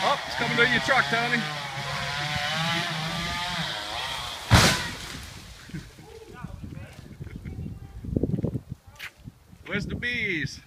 Oh, coming to your truck, Tony. Where's the bees?